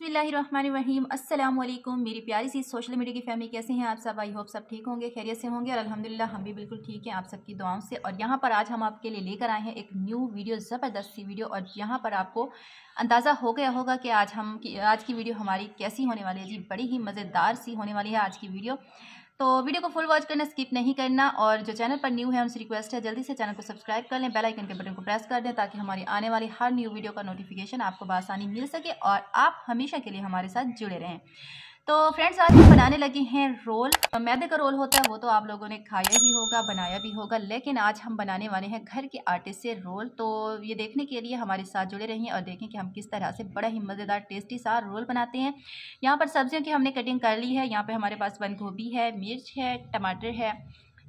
बसमीम अल्लाम मेरी प्यारी सी सोशल मीडिया की फैमिली कैसे हैं आप सब? आई होप सब ठीक होंगे, खैरियत से होंगे। और अल्हम्दुलिल्लाह, हम भी बिल्कुल ठीक हैं, आप सबकी दुआओं से। और यहाँ पर आज हम आपके लिए लेकर आए हैं एक न्यू वीडियो ज़बरदस्त सी वीडियो और यहाँ पर आपको अंदाज़ा हो गया होगा कि आज हम, की आज की वीडियो हमारी कैसी होने वाली है। जी, बड़ी ही मज़ेदार सी होने वाली है आज की वीडियो तो वीडियो को फुल वॉच करना, स्किप नहीं करना और जो चैनल पर न्यू है, उनसे रिक्वेस्ट है, जल्दी से चैनल को सब्सक्राइब कर लें, बेल आइकन के बटन को प्रेस कर दें ताकि हमारी आने वाली हर न्यू वीडियो का नोटिफिकेशन आपको बसानी मिल सके और आप हमेशा के लिए हमारे साथ जुड़े रहें। तो फ्रेंड्स आज हम बनाने लगे हैं रोल। मैदे का रोल होता है, वो तो आप लोगों ने खाया ही होगा, बनाया भी होगा, लेकिन आज हम बनाने वाले हैं घर के आटे से रोल। तो ये देखने के लिए हमारे साथ जुड़े रहिए और देखें कि हम किस तरह से बड़ा ही मज़ेदार टेस्टी सा रोल बनाते हैं। यहाँ पर सब्जियों की हमने कटिंग कर ली है। यहाँ पर हमारे पास बंद गोभी है, मिर्च है, टमाटर है।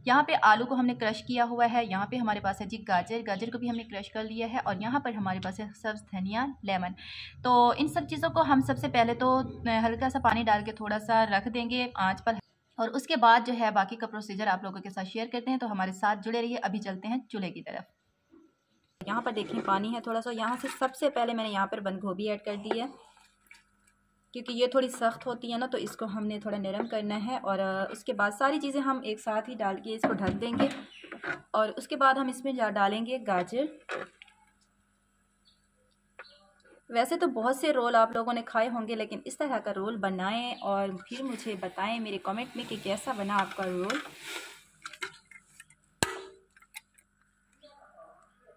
यहाँ पे आलू को हमने क्रश किया हुआ है, यहाँ पे हमारे पास है जी गाजर गाजर को भी हमने क्रश कर लिया है और यहाँ पर हमारे पास है सब्ज़, धनिया, लेमन। तो इन सब चीज़ों को हम सबसे पहले तो हल्का सा पानी डाल के थोड़ा सा रख देंगे आँच पर और उसके बाद जो है बाकी का प्रोसीजर आप लोगों के साथ शेयर करते हैं तो हमारे साथ जुड़े रहिए। अभी चलते हैं चूल्हे की तरफ़। यहाँ पर देखें, पानी है थोड़ा सा। यहाँ से सबसे पहले मैंने यहाँ पर बंद गोभी ऐड कर दी है। क्योंकि ये थोड़ी सख्त होती है ना तो इसको हमने थोड़ा नरम करना है और उसके बाद सारी चीज़ें हम एक साथ ही डाल के इसको ढक देंगे और उसके बाद हम इसमें डालेंगे गाजर। वैसे तो बहुत से रोल आप लोगों ने खाए होंगे, लेकिन इस तरह का रोल बनाएँ और फिर मुझे बताएँ मेरे कमेंट में कि कैसा बना आपका रोल।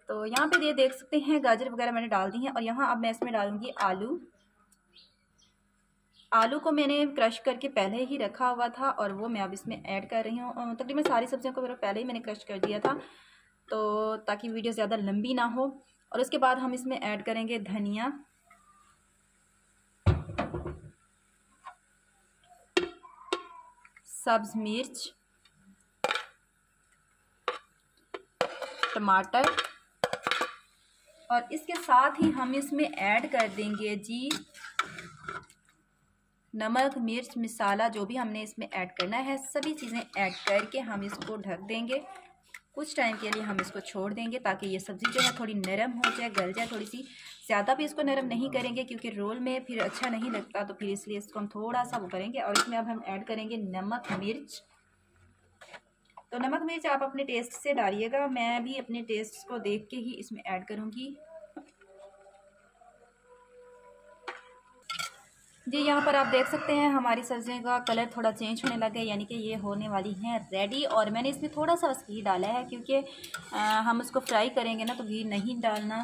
तो यहाँ पे ये देख सकते हैं, गाजर वगैरह मैंने डाल दी हैं और यहाँ अब मैं इसमें डालूँगी आलू। आलू को मैंने क्रश करके पहले ही रखा हुआ था और वो मैं अब इसमें ऐड कर रही हूँ। तकरीबन सारी सब्जियों को मेरा पहले ही मैंने क्रश कर दिया था तो ताकि वीडियो ज़्यादा लंबी ना हो। और उसके बाद हम इसमें ऐड करेंगे धनिया। सब्ज़ मिर्च। टमाटर। और इसके साथ ही हम इसमें ऐड कर देंगे जी नमक, मिर्च, मसाला जो भी हमने इसमें ऐड करना है, सभी चीज़ें ऐड करके हम इसको ढक देंगे। कुछ टाइम के लिए हम इसको छोड़ देंगे ताकि ये सब्ज़ी जो है थोड़ी नरम हो जाए, गल जाए, थोड़ी सी। ज़्यादा भी इसको नरम नहीं करेंगे क्योंकि रोल में फिर अच्छा नहीं लगता तो फिर इसलिए इसको हम थोड़ा सा वो करेंगे और इसमें अब हम ऐड करेंगे नमक, मिर्च। तो नमक, मिर्च आप अपने टेस्ट से डालिएगा, मैं भी अपने टेस्ट को देख के ही इसमें ऐड करूँगी। जी, यहाँ पर आप देख सकते हैं हमारी सब्जियों का कलर थोड़ा चेंज होने लगा है, यानी कि ये होने वाली हैं रेडी और मैंने इसमें थोड़ा सा बस घी डाला है क्योंकि हम उसको फ्राई करेंगे ना तो घी नहीं डालना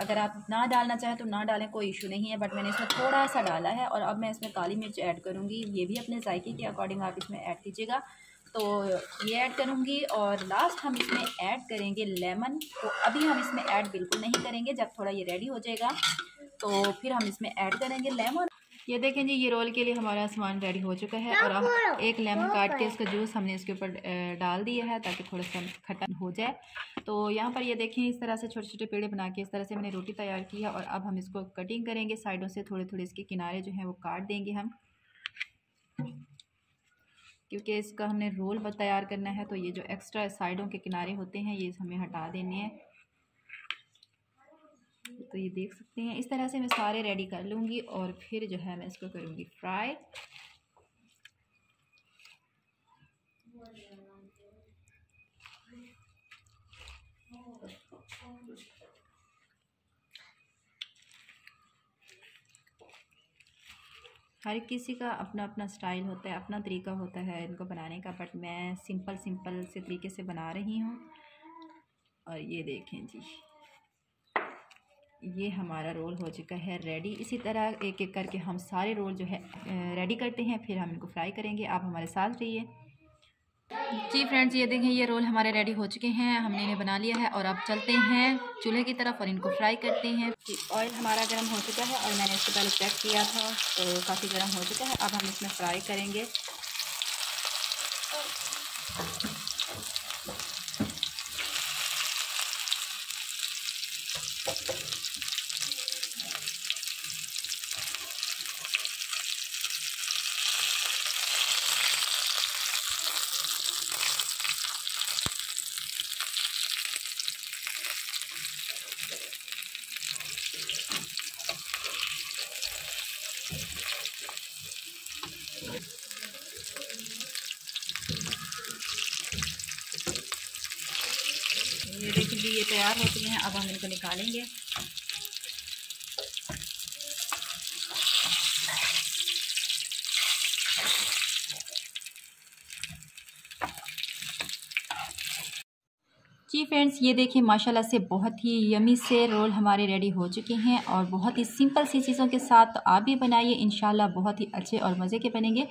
अगर आप ना डालना चाहें तो ना डालें, कोई इशू नहीं है बट मैंने इसमें थोड़ा सा डाला है और अब मैं इसमें काली मिर्च ऐड करूँगी, ये भी अपने जायके के अकॉर्डिंग आप इसमें ऐड कीजिएगा। तो ये ऐड करूँगी और लास्ट हम इसमें ऐड करेंगे लेमन तो अभी हम इसमें ऐड बिल्कुल नहीं करेंगे, जब थोड़ा ये रेडी हो जाएगा तो फिर हम इसमें ऐड करेंगे लेमन ये देखें जी ये रोल के लिए हमारा सामान रेडी हो चुका है और अब एक लेमन काट के इसका जूस हमने इसके ऊपर डाल दिया है ताकि थोड़ा सा खट्टा हो जाए। तो यहाँ पर ये देखें इस तरह से छोटे छोटे पेड़े बना के इस तरह से मैंने रोटी तैयार की है और अब हम इसको कटिंग करेंगे। साइडों से थोड़े थोड़े इसके किनारे जो हैं वो काट देंगे हम। क्योंकि इसका हमने रोल तैयार करना है तो ये जो एक्स्ट्रा साइडों के किनारे होते हैं ये हमें हटा देने हैं। तो ये देख सकते हैं। इस तरह से मैं सारे रेडी कर लूँगी और फिर जो है मैं इसको करूँगी फ्राई हर किसी का अपना अपना स्टाइल होता है, अपना तरीका होता है इनको बनाने का बट मैं सिंपल सिंपल से तरीके से बना रही हूँ। और ये देखें जी। ये हमारा रोल हो चुका है रेडी। इसी तरह एक एक करके हम सारे रोल जो है रेडी करते हैं, फिर हम इनको फ्राई करेंगे। आप हमारे साथ रहिए। जी फ्रेंड्स, ये देखें, ये रोल हमारे रेडी हो चुके हैं। हमने इन्हें बना लिया है और अब चलते हैं चूल्हे की तरफ़ और इनको फ्राई करते हैं। ऑयल हमारा गर्म हो चुका है और मैंने इससे पहले चेक किया था तो काफ़ी गर्म हो चुका है। अब हम इसमें फ्राई करेंगे। ये तैयार हो चुके हैं। अब हम इनको निकालेंगे। जी फ्रेंड्स, ये देखिए, माशाल्लाह से बहुत ही यमी से रोल हमारे रेडी हो चुके हैं और बहुत ही सिंपल सी चीज़ों के साथ तो आप भी बनाइए। इन बहुत ही अच्छे और मज़े के बनेंगे।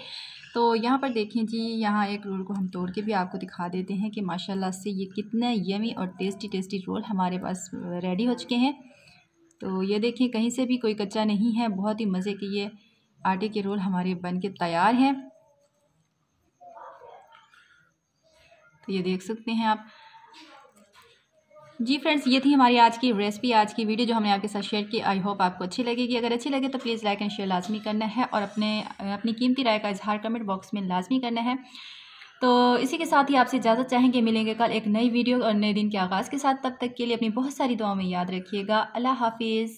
तो यहाँ पर देखें जी, यहाँ एक रोल को हम तोड़ के भी आपको दिखा देते हैं कि माशाल्लाह से ये कितने यमी और टेस्टी टेस्टी रोल हमारे पास रेडी हो चुके हैं। तो ये देखें कहीं से भी कोई कच्चा नहीं है, बहुत ही मज़े के ये आटे के रोल हमारे बन के तैयार हैं। तो ये देख सकते हैं आप जी फ्रेंड्स, ये थी हमारी आज की रेसिपी आज की वीडियो जो हमने आपके साथ शेयर की। आई होप आपको अच्छी लगेगी। अगर अच्छी लगे तो प्लीज़ लाइक एंड शेयर लाजमी करना है और अपने, अपनी कीमती राय का इजहार कमेंट बॉक्स में लाजमी करना है। तो इसी के साथ ही आपसे इजाज़त चाहेंगे, मिलेंगे कल एक नई वीडियो और नए दिन के आगाज़ के साथ। तब तक के लिए अपनी बहुत सारी दुआओं में याद रखिएगा। अल्लाह हाफिज़।